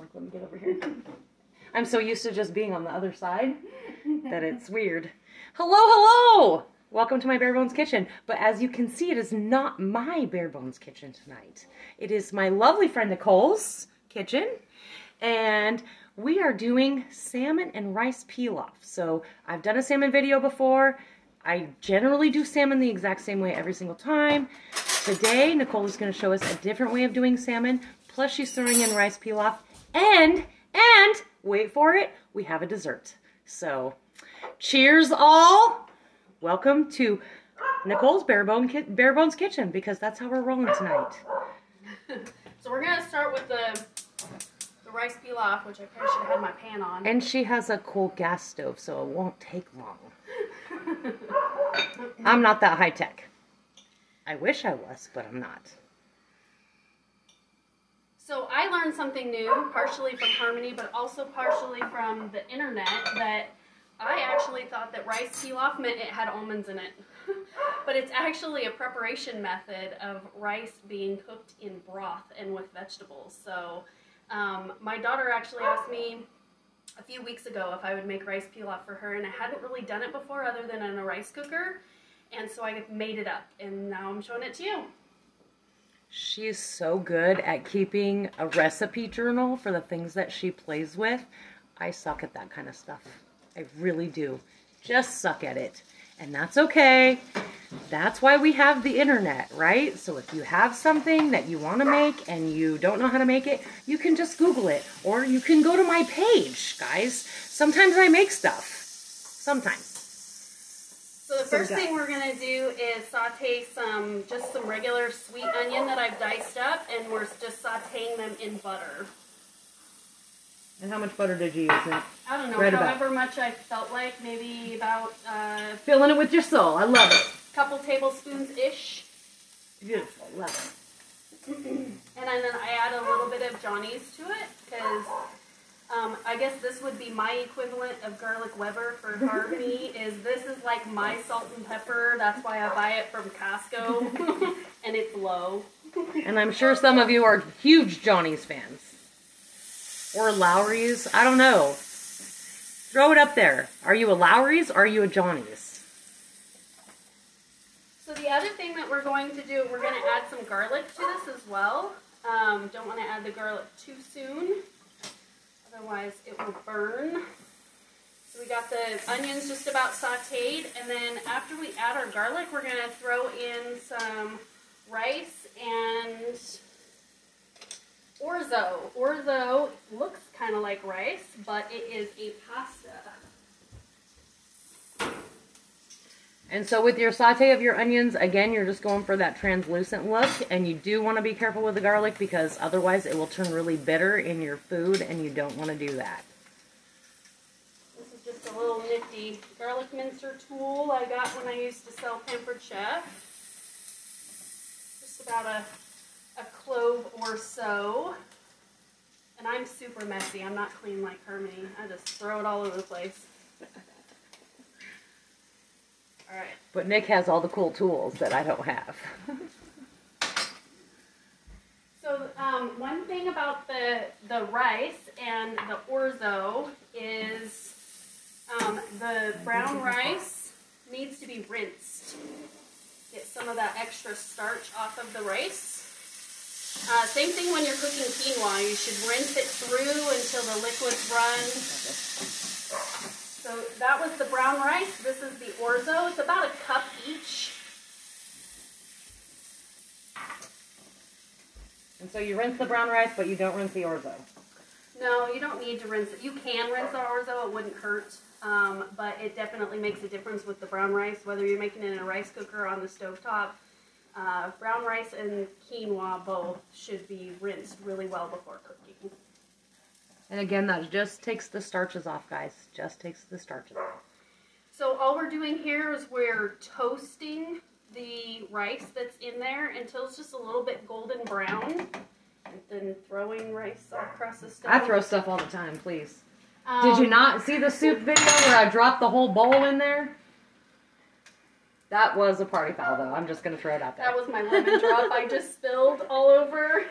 Let me get over here. I'm so used to just being on the other side that it's weird. Hello, hello! Welcome to my Bare Bones Kitchen. But as you can see, it is not my Bare Bones Kitchen tonight. It is my lovely friend Nicole's kitchen. And we are doing salmon and rice pilaf. So I've done a salmon video before. I generally do salmon the exact same way every single time. Today, Nicole is going to show us a different way of doing salmon. Plus, she's throwing in rice pilaf. And, and, wait for it, we have a dessert. So, cheers all. Welcome to Nicole's Bare, Bone Ki Bare Bones Kitchen because that's how we're rolling tonight. so we're going to start with the the rice pilaf, which I probably should have had my pan on. And she has a cool gas stove, so it won't take long. I'm not that high tech. I wish I was, but I'm not. So I learned something new, partially from Harmony, but also partially from the internet, that I actually thought that rice pilaf meant it had almonds in it. but it's actually a preparation method of rice being cooked in broth and with vegetables. So um, my daughter actually asked me a few weeks ago if I would make rice pilaf for her, and I hadn't really done it before other than in a rice cooker. And so I made it up, and now I'm showing it to you. She is so good at keeping a recipe journal for the things that she plays with. I suck at that kind of stuff. I really do. Just suck at it. And that's okay. That's why we have the internet, right? So if you have something that you want to make and you don't know how to make it, you can just Google it. Or you can go to my page, guys. Sometimes I make stuff. Sometimes. So the first thing we're going to do is saute some, just some regular sweet onion that I've diced up, and we're just sauteing them in butter. And how much butter did you use? I don't know, right however about. much I felt like, maybe about... Uh, Filling it with your soul, I love it. A couple tablespoons-ish. Beautiful, love it. and then I add a little bit of Johnny's to it, because um, I guess this would be my equivalent of garlic Weber for Harmony. is this is like my salt and pepper? That's why I buy it from Costco, and it's low. and I'm sure some of you are huge Johnny's fans, or Lawry's. I don't know. Throw it up there. Are you a Lawry's? or Are you a Johnny's? So the other thing that we're going to do, we're going to add some garlic to this as well. Um, don't want to add the garlic too soon otherwise it will burn. So we got the onions just about sauteed, and then after we add our garlic, we're to throw in some rice and orzo. Orzo looks kind of like rice, but it is a pasta. And so with your saute of your onions, again, you're just going for that translucent look. And you do want to be careful with the garlic because otherwise it will turn really bitter in your food and you don't want to do that. This is just a little nifty garlic mincer tool I got when I used to sell Pampered Chef. Just about a, a clove or so. And I'm super messy. I'm not clean like Harmony. I just throw it all over the place. But Nick has all the cool tools that I don't have. so um, one thing about the, the rice and the orzo is um, the brown rice needs to be rinsed. Get some of that extra starch off of the rice. Uh, same thing when you're cooking quinoa. You should rinse it through until the liquids run. So that was the brown rice. This is the orzo. It's about a cup each. And so you rinse the brown rice, but you don't rinse the orzo. No, you don't need to rinse it. You can rinse the orzo. It wouldn't hurt. Um, but it definitely makes a difference with the brown rice, whether you're making it in a rice cooker on the stove top. Uh, brown rice and quinoa both should be rinsed really well before cooking. And again, that just takes the starches off, guys. Just takes the starches off. So all we're doing here is we're toasting the rice that's in there until it's just a little bit golden brown. And then throwing rice across the stove. I throw stuff all the time, please. Um, Did you um, not see the soup video where I dropped the whole bowl in there? That was a party foul, though. I'm just going to throw it out there. That was my lemon drop I just spilled all over.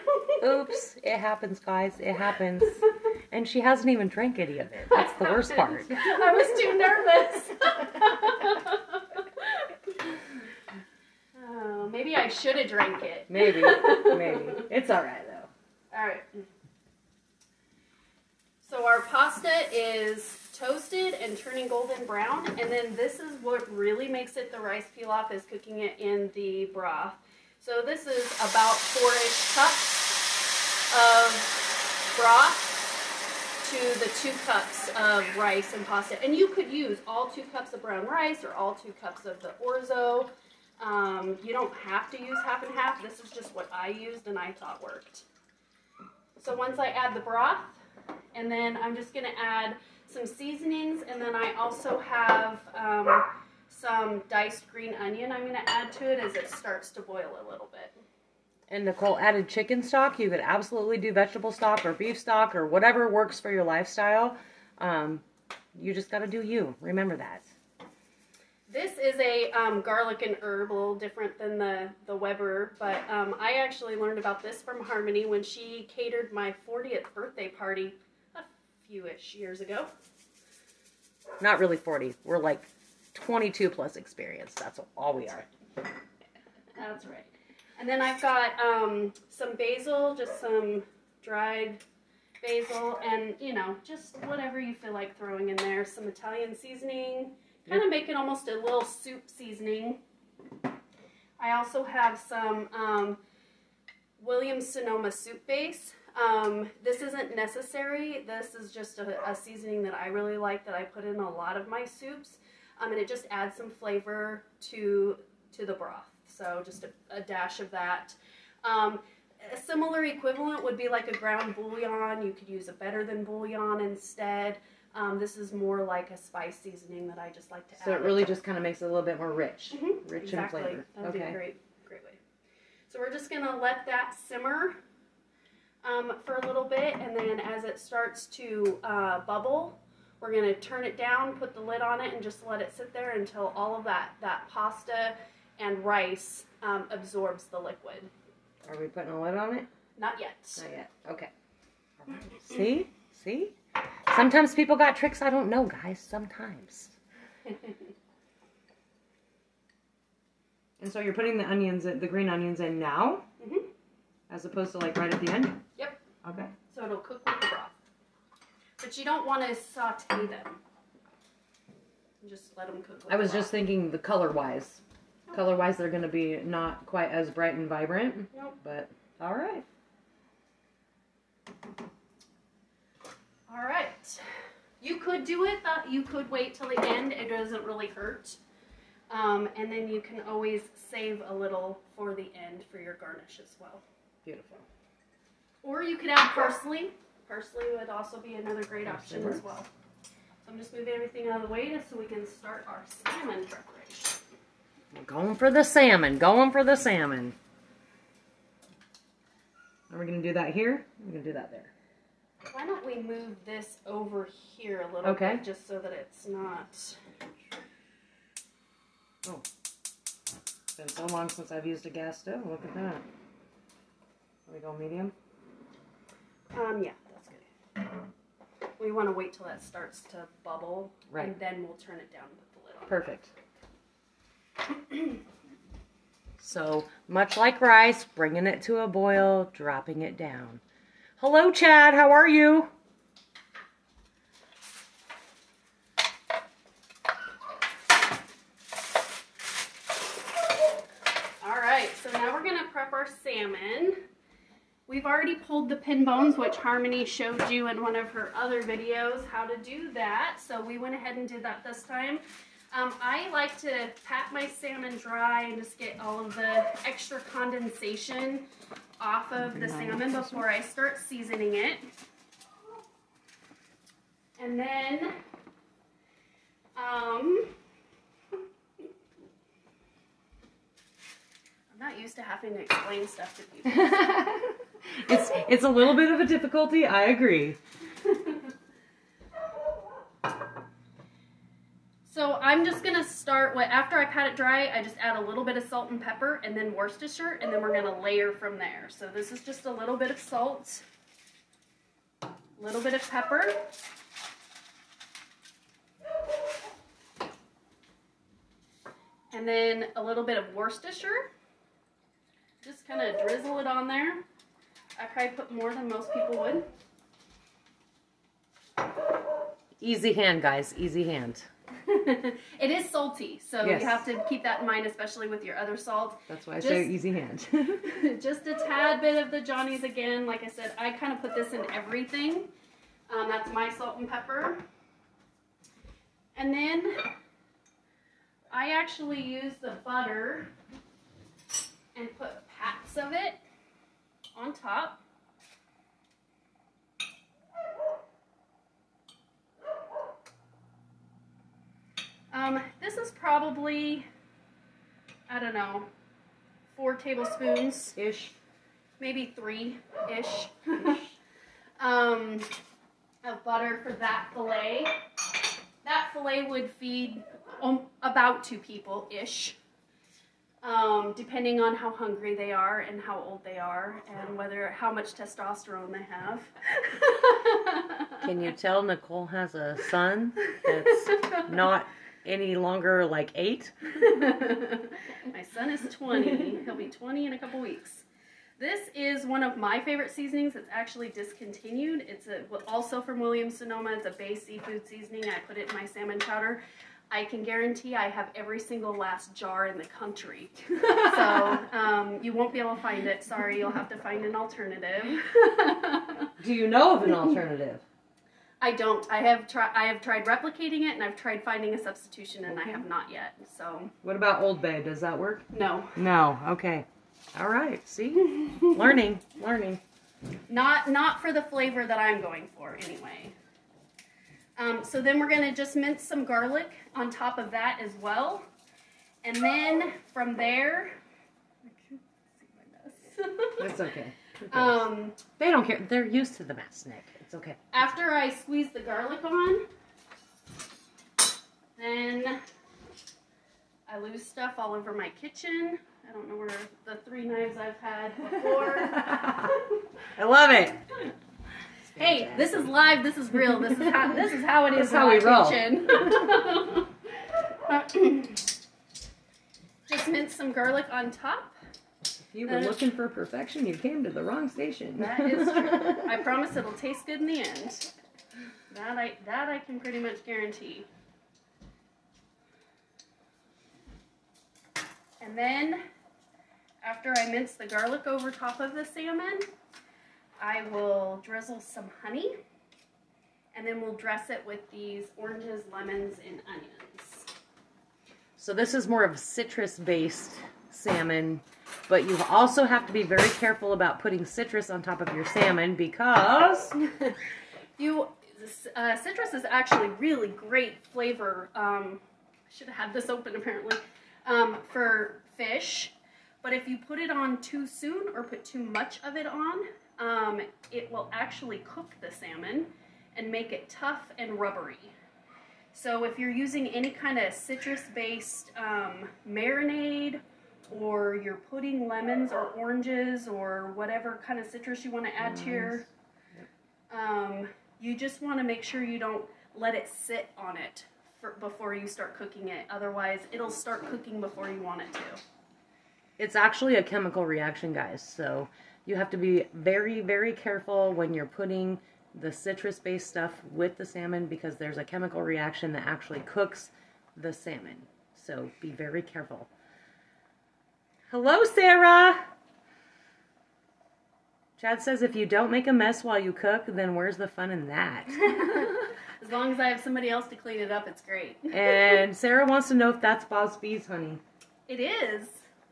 Oops. It happens, guys. It happens. and she hasn't even drank any of it. That's the worst part. I was too nervous. oh, maybe I should have drank it. Maybe, maybe. It's all right though. All right. So our pasta is toasted and turning golden brown, and then this is what really makes it the rice pilaf is cooking it in the broth. So this is about four-ish cups of broth to the two cups of rice and pasta. And you could use all two cups of brown rice or all two cups of the orzo. Um, you don't have to use half and half. This is just what I used and I thought worked. So once I add the broth, and then I'm just gonna add some seasonings, and then I also have um, some diced green onion I'm gonna add to it as it starts to boil a little bit. And Nicole added chicken stock. You could absolutely do vegetable stock or beef stock or whatever works for your lifestyle. Um, you just got to do you. Remember that. This is a um, garlic and herb, a little different than the, the Weber, but um, I actually learned about this from Harmony when she catered my 40th birthday party a few-ish years ago. Not really 40. We're like 22 plus experience. That's all we are. That's right. And then I've got um, some basil, just some dried basil, and you know, just whatever you feel like throwing in there. Some Italian seasoning, kind of make it almost a little soup seasoning. I also have some um, Williams Sonoma soup base. Um, this isn't necessary. This is just a, a, seasoning that I really like that I put in a lot of my soups. Um, and it just adds some flavor to to the broth. So just a, a dash of that. Um, a similar equivalent would be like a ground bouillon. You could use a better than bouillon instead. Um, this is more like a spice seasoning that I just like to so add. So it really just kind of makes it a little bit more rich, mm-hmm. rich exactly. in flavor. That would okay. be a great, great way. So we're just gonna let that simmer um, for a little bit, and then as it starts to uh, bubble, we're gonna turn it down, put the lid on it, and just let it sit there until all of that that pasta and rice um, absorbs the liquid. Are we putting a lid on it? Not yet. Not yet. Okay. See? See? Sometimes people got tricks I don't know, guys. Sometimes. and so you're putting the onions, in, the green onions in now? Mm-hmm. As opposed to like right at the end? Yep. Okay. So it'll cook with the broth. But you don't want to saute them. Just let them cook. I was just thinking the color wise. Color wise, they're going to be not quite as bright and vibrant. Nope. But all right. All right. You could do it. That you could wait till the end. It doesn't really hurt. Um, and then you can always save a little for the end for your garnish as well. Beautiful. Or you could add parsley. Parsley would also be another great option as well. So I'm just moving everything out of the way just so we can start our salmon preparation. Going for the salmon. Going for the salmon. Are we going to do that here? We're going to do that there. Why don't we move this over here a little okay. bit just so that it's not... Oh. It's been so long since I've used a gas stove. Look at that. Can we go medium? Um, yeah, that's good. We want to wait till that starts to bubble. Right. And then we'll turn it down and put the lid on. Perfect. So, much like rice, bringing it to a boil, dropping it down. Hello, Chad. How are you? All right, so now we're going to prep our salmon. We've already pulled the pin bones, which Harmony showed you in one of her other videos how to do that. So we went ahead and did that this time. Um, I like to pat my salmon dry and just get all of the extra condensation off of the salmon before I start seasoning it. And then, um, I'm not used to having to explain stuff to people. it's it's a little bit of a difficulty, I agree. So I'm just gonna start with, after I pat it dry, I just add a little bit of salt and pepper and then Worcestershire and then we're gonna layer from there. So this is just a little bit of salt, a little bit of pepper. And then a little bit of Worcestershire. Just kind of drizzle it on there. I probably put more than most people would. Easy hand, guys. Easy hand. it is salty, so Yes. you have to keep that in mind, especially with your other salt. That's why I say easy hand. Just a tad bit of the Johnny's again. Like I said, I kind of put this in everything. Um, that's my salt and pepper. And then I actually use the butter and put pats of it on top. Is probably, I don't know, four tablespoons, Ish. maybe three ish, um, of butter for that fillet. That fillet would feed um, about two people ish, um, depending on how hungry they are and how old they are and whether how much testosterone they have. Can you tell Nicole has a son that's not any longer like eight? My son is 20. He'll be 20 in a couple weeks. This is one of my favorite seasonings. It's actually discontinued. It's a, also from Williams Sonoma. It's a Bay seafood seasoning. I put it in my salmon chowder. I can guarantee I have every single last jar in the country. So um, you won't be able to find it. Sorry, you'll have to find an alternative. Do you know of an alternative? I don't. I have tried. I have tried replicating it, and I've tried finding a substitution, and I have not yet. So What about Old Bay? Does that work? no. No. Okay. All right. See? learning. Learning. Not not for the flavor that I'm going for anyway. Um, so then we're gonna just mince some garlic on top of that as well, and then from there, I can't see my mess. It's okay. um, they don't care. They're used to the mess, Nick. It's okay. after I squeeze the garlic on, then I lose stuff all over my kitchen. I don't know where the three knives I've had before. I love it. Hey, this is live. This is real. This is how this is how it is That's how in we my roll. kitchen. Just mince some garlic on top. If you were looking for perfection, you came to the wrong station. That is true. I promise it'll taste good in the end. That I that I can pretty much guarantee. And then after I mince the garlic over top of the salmon, I will drizzle some honey and then we'll dress it with these oranges, lemons, and onions. So this is more of a citrus-based salmon, but you also have to be very careful about putting citrus on top of your salmon because You, uh, citrus is actually really great flavor. Um, should have had this open apparently um, for fish, but if you put it on too soon or put too much of it on, um, it will actually cook the salmon and make it tough and rubbery. So if you're using any kind of citrus-based um, marinade, or you're putting lemons or oranges or whatever kind of citrus you want to add to your um, you just want to make sure you don't let it sit on it for, before you start cooking it. Otherwise, it'll start cooking before you want it to. it's actually a chemical reaction, guys. So you have to be very, very careful when you're putting the citrus-based stuff with the salmon because there's a chemical reaction that actually cooks the salmon. So be very careful. Hello, Sarah. Chad says if you don't make a mess while you cook, then where's the fun in that? As long as I have somebody else to clean it up, it's great. and Sarah wants to know if that's Bob's Bees, honey. It is.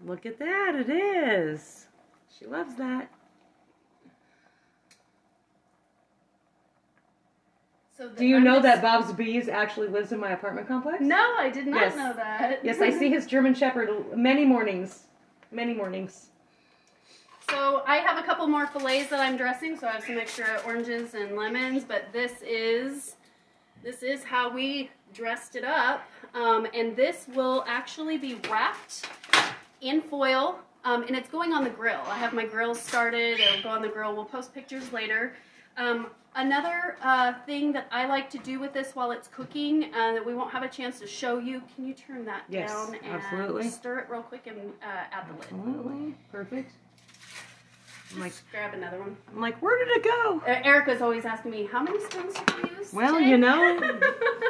Look at that, it is. She loves that. So Do you I'm know that Bob's Bees actually lives in my apartment complex? No, I did not Yes. know that. Yes, I see his German Shepherd many mornings. Many mornings. So I have a couple more fillets that I'm dressing. So I have some extra oranges and lemons, but this is this is how we dressed it up. Um, and this will actually be wrapped in foil, um, and it's going on the grill. I have my grill started. It'll go on the grill. We'll post pictures later. Um, Another uh, thing that I like to do with this while it's cooking uh, that we won't have a chance to show you. Can you turn that Yes, down and absolutely. stir it real quick and uh, add the lid? Absolutely. Perfect. I'm like, Just grab another one. I'm like, where did it go? Erica's always asking me, how many spoons did you use? Well, today?" you know,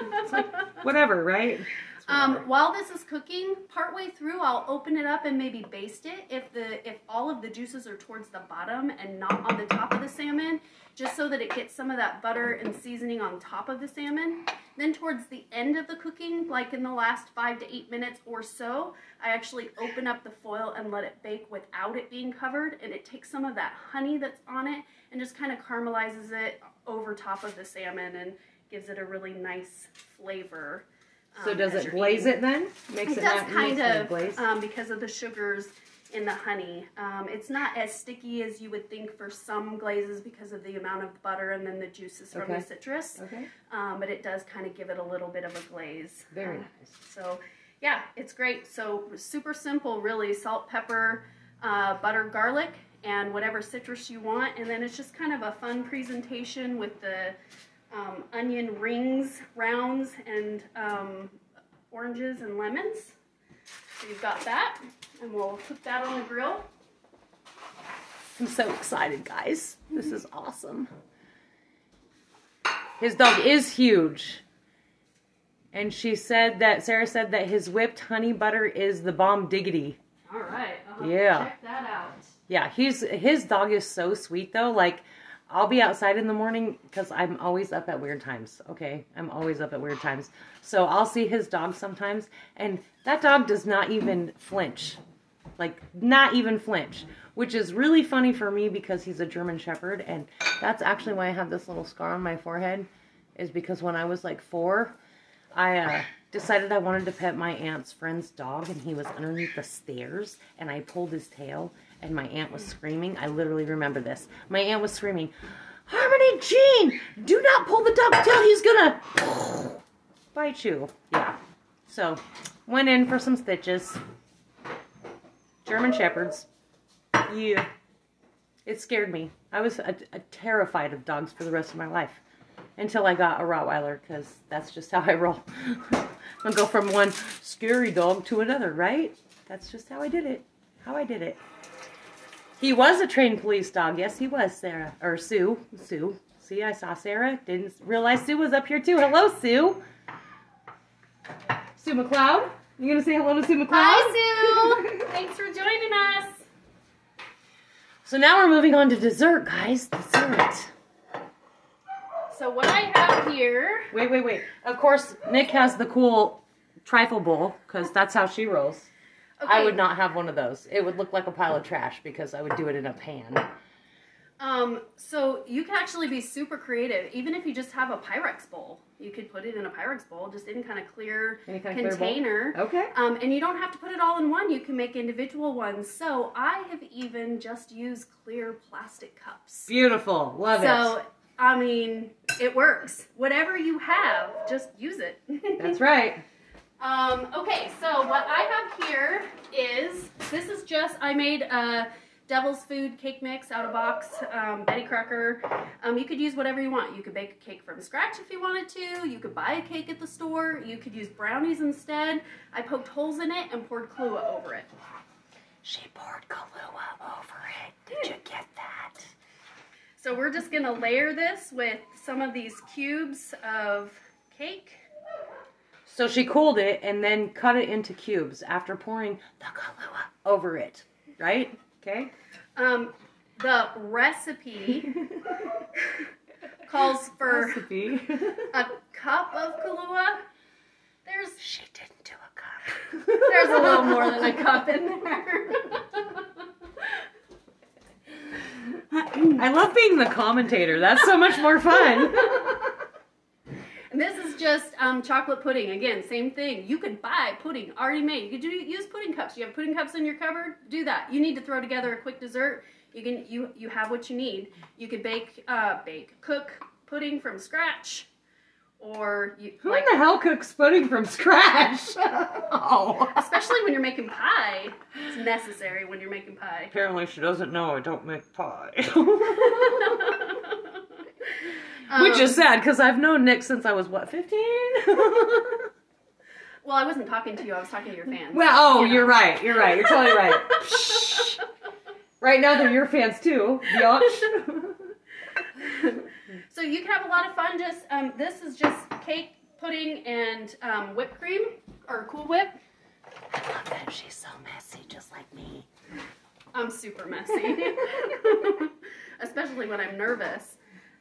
it's like whatever, right? Um, while this is cooking, partway through, I'll open it up and maybe baste it if the if all of the juices are towards the bottom and not on the top of the salmon, just so that it gets some of that butter and seasoning on top of the salmon. Then towards the end of the cooking, like in the last five to eight minutes or so, I actually open up the foil and let it bake without it being covered, and it takes some of that honey that's on it and just kind of caramelizes it over top of the salmon and gives it a really nice flavor. So um, does as it you're glaze eating it then? Makes it it, does not kind makes it of glaze. um, because of the sugars in the honey. Um, it's not as sticky as you would think for some glazes because of the amount of butter and then the juices from Okay. the citrus. okay. Um, but it does kind of give it a little bit of a glaze. Very Um, nice. So yeah, it's great. So super simple, really. Salt, pepper, uh, butter, garlic, and whatever citrus you want. And then it's just kind of a fun presentation with the um, onion rings, rounds, and um, oranges and lemons. So you've got that, and we'll put that on the grill. I'm so excited, guys. This is awesome. His dog is huge. And she said that Sarah said that his whipped honey butter is the bomb diggity. All right, Yeah. check that out. Yeah, he's his dog is so sweet though. Like I'll be outside in the morning because I'm always up at weird times. Okay, I'm always up at weird times. So I'll see his dog sometimes, and that dog does not even flinch, like not even flinch, which is really funny for me because he's a German Shepherd, and that's actually why I have this little scar on my forehead, is because when I was like four, I uh, decided I wanted to pet my aunt's friend's dog, and he was underneath the stairs, and I pulled his tail, and my aunt was screaming. I literally remember this. My aunt was screaming, Harmony Jean, do not pull the dog's tail. He's gonna bite you. Yeah. So, went in for some stitches. German Shepherds. Yeah. It scared me. I was a, a terrified of dogs for the rest of my life until I got a Rottweiler because that's just how I roll. I'll go from one scary dog to another, right? That's just how I did it. How I did it. He was a trained police dog. Yes, he was, Sarah. Or Sue. Sue. See, I saw Sarah. Didn't realize Sue was up here too. Hello, Sue. Sue McLeod. You gonna say hello to Sue McLeod? Hi, Sue. Thanks for joining us. So now we're moving on to dessert, guys. Dessert. So what I have here Wait, wait, wait. Of course, Nick has the cool trifle bowl because that's how she rolls. I would not have one of those. It would look like a pile of trash because I would do it in a pan. Um, so you can actually be super creative, even if you just have a Pyrex bowl. You could put it in a Pyrex bowl, just any kind of clear kind of clear container. Okay. Um, and you don't have to put it all in one. You can make individual ones. So I have even just used clear plastic cups. Beautiful. Love so it. So I mean, it works. Whatever you have, just use it. That's right. Um, okay, so what I have here is this is just I made a Devil's Food cake mix out of box, um, Betty Crocker. Um, you could use whatever you want. You could bake a cake from scratch if you wanted to. You could buy a cake at the store. You could use brownies instead. I poked holes in it and poured Kahlua over it. She poured Kahlua over it. Did you get that? So we're just gonna layer this with some of these cubes of cake. So she cooled it and then cut it into cubes after pouring the Kahlua over it. Right? Okay. Um, the recipe calls for Recipe. a cup of Kahlua. There's she didn't do a cup. there's a little more than a cup in there. I love being the commentator. That's so much more fun. and this is just um, chocolate pudding. Again, same thing. You could buy pudding already made. You could do use pudding cups. You have pudding cups in your cupboard. Do that. You need to throw together a quick dessert. You can you you have what you need. You could bake uh, bake cook pudding from scratch, or you Who like in the hell cooks pudding from scratch? oh. especially when you're making pie. It's necessary when you're making pie. Apparently she doesn't know I don't make pie. Which Um, is sad because I've known Nick since I was what, 15? Well, I wasn't talking to you. I was talking to your fans. well, oh, You know. you're right. You're right. You're totally right. Right now they're your fans too. Biatch. So you can have a lot of fun. Just um, this is just cake, pudding, and um, whipped cream or Cool Whip. I love that she's so messy, just like me. I'm super messy, especially when I'm nervous.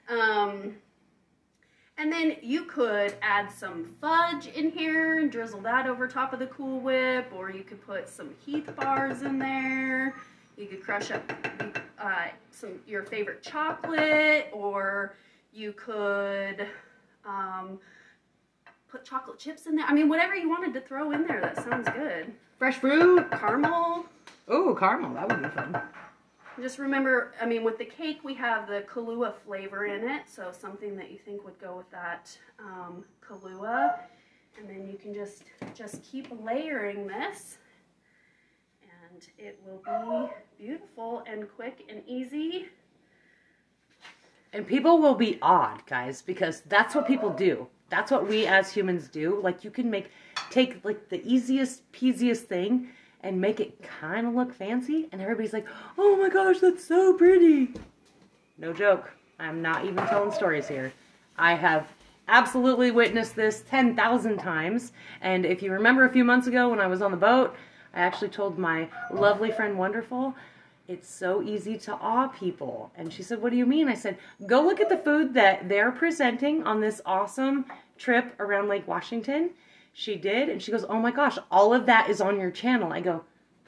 Um, and then you could add some fudge in here and drizzle that over top of the Cool Whip, or you could put some Heath bars in there. You could crush up uh, some your favorite chocolate, or you could um, put chocolate chips in there. I mean, whatever you wanted to throw in there, that sounds good. Fresh fruit. Caramel. Ooh, caramel. That would be fun. Just remember, I mean, with the cake, we have the Kahlua flavor in it, so something that you think would go with that um, Kahlua. And then you can just just keep layering this, and it will be beautiful and quick and easy. And people will be odd, guys, because that's what people do. That's what we as humans do. Like you can make take like the easiest peasiest thing and make it kind of look fancy and everybody's like, "Oh my gosh, that's so pretty." No joke. I'm not even telling stories here. I have absolutely witnessed this 10,000 times. And if you remember a few months ago when I was on the boat, I actually told my lovely friend Wonderful, it's so easy to awe people. And she said, What do you mean? I said, Go look at the food that they're presenting on this awesome trip around Lake Washington. She did. And she goes, Oh my gosh, all of that is on your channel. I go,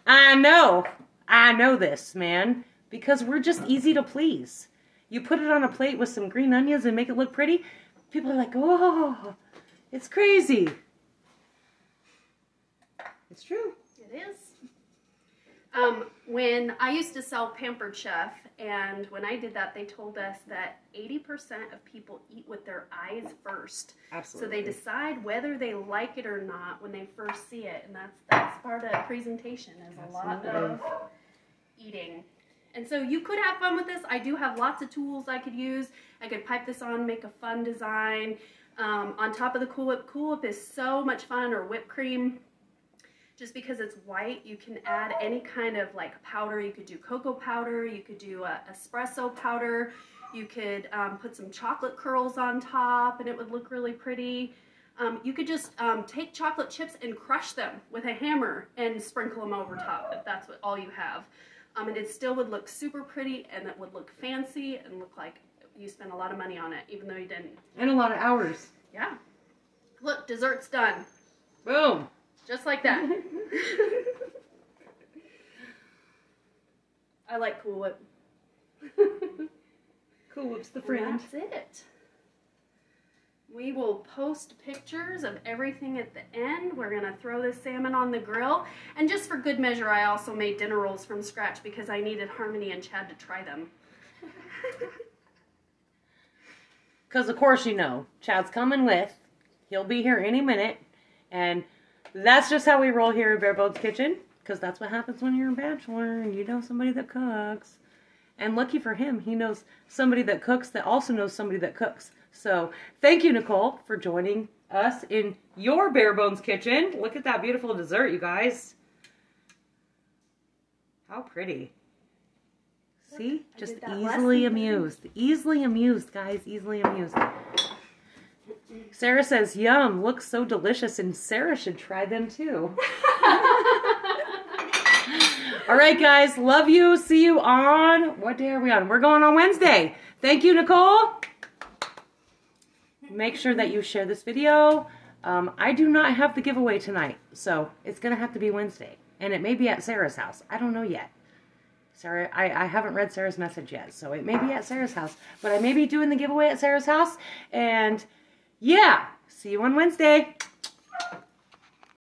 I know. I know this, man. Because we're just easy to please. You put it on a plate with some green onions and make it look pretty. People are like, Oh, it's crazy. It's true. It is. Um, when I used to sell Pampered Chef, and when I did that, they told us that 80% of people eat with their eyes first. Absolutely. So they decide whether they like it or not when they first see it, and that's that's part of presentation is a lot of eating. And so you could have fun with this. I do have lots of tools I could use. I could pipe this on, make a fun design. Um, on top of the Cool Whip, Cool Whip is so much fun, or whipped cream. Just because it's white, you can add any kind of like powder. You could do cocoa powder, you could do uh, espresso powder, you could um, put some chocolate curls on top, and it would look really pretty. Um, you could just um, take chocolate chips and crush them with a hammer and sprinkle them over top if that's what all you have. Um, and it still would look super pretty and it would look fancy and look like you spent a lot of money on it, even though you didn't. and a lot of hours. Yeah. Look, dessert's done. Boom. Just like that. I like Cool Whip. Cool Whip's the And friend. That's it. We will post pictures of everything at the end. We're gonna throw this salmon on the grill. And just for good measure, I also made dinner rolls from scratch because I needed Harmony and Chad to try them. Because, of course, you know, Chad's coming with. He'll be here any minute. And that's just how we roll here at Bare Bones Kitchen. Because that's what happens when you're a bachelor and you know somebody that cooks. And lucky for him, he knows somebody that cooks that also knows somebody that cooks. So thank you, Nicole, for joining us in your Bare Bones Kitchen. Look at that beautiful dessert, you guys. How pretty. See? I Just did that less easily amused. Easily amused, guys. Easily amused. Sarah says, Yum, looks so delicious, and Sarah should try them too. All right, guys. Love you. See you on what day are we on? We're going on Wednesday. Thank you, Nicole. Make sure that you share this video. Um, I do not have the giveaway tonight, so it's going to have to be Wednesday. And it may be at Sarah's house. I don't know yet. Sarah, I, I haven't read Sarah's message yet, so it may be at Sarah's house. But I may be doing the giveaway at Sarah's house. And yeah, see you on Wednesday.